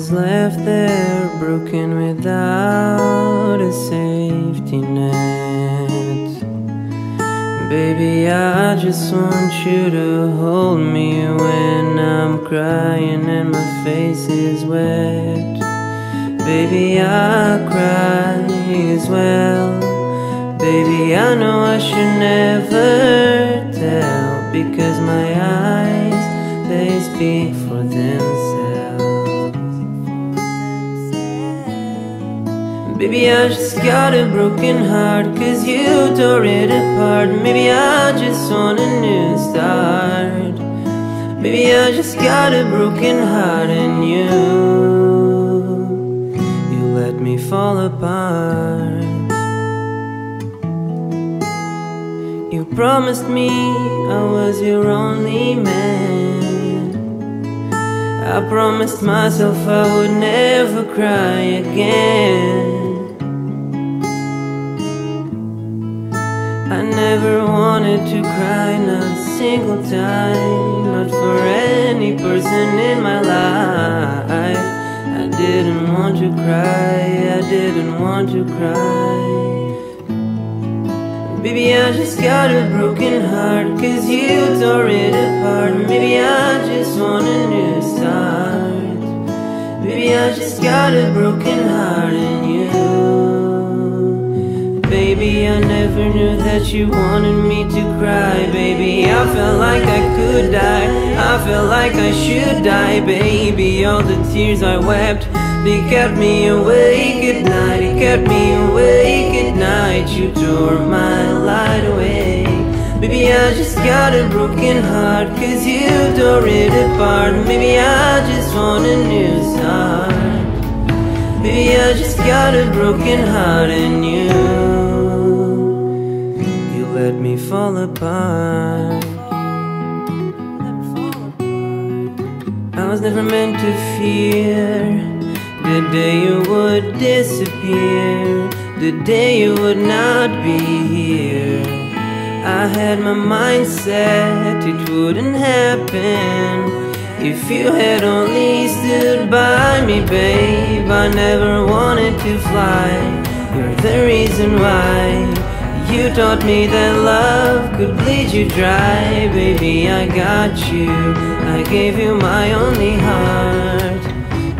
was left there broken without a safety net. Baby, I just want you to hold me when I'm crying and my face is wet. Baby, I cry as well. Baby, I know I should never tell because my eyes they speak Baby, I just got a broken heart Cause you tore it apart. Maybe I just want a new start. Maybe I just got a broken heart and you. You let me fall apart. You promised me I was your only man. I promised myself I would never cry again I never wanted to cry, not a single time Not for any person in my life. I didn't want to cry, I didn't want to cry. Baby, I just got a broken heart Cause you tore it apart. Maybe I just want a new start. Baby, I just got a broken heart never knew that you wanted me to cry Baby, I felt like I could die. I felt like I should die Baby, all the tears I wept They kept me awake at night. They kept me awake at night. You tore my light away. Baby, I just got a broken heart Cause you tore it apart. Maybe I just want a new start. Baby, I just got a broken heart and you let me fall apart. I was never meant to fear the day you would disappear, the day you would not be here. I had my mind set it wouldn't happen. If you had only stood by me, babe, I never wanted to fly. You're the reason why. You taught me that love could bleed you dry Baby, I got you. I gave you my only heart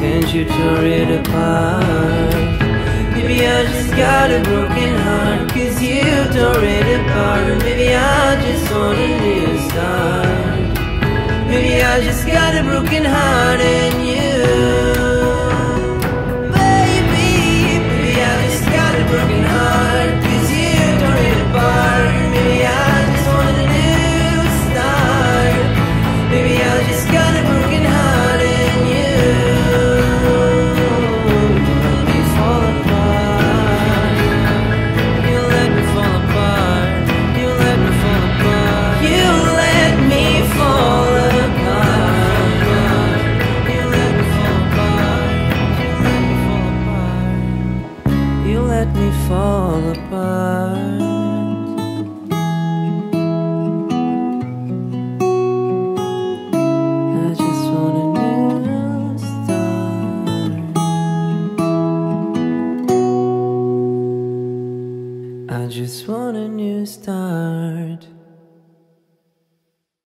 And you tore it apart. Maybe I just got a broken heart Cause you tore it apart. Maybe I just want a new start Maybe I just got a broken heart and you let me fall apart. I just want a new start. I just want a new start.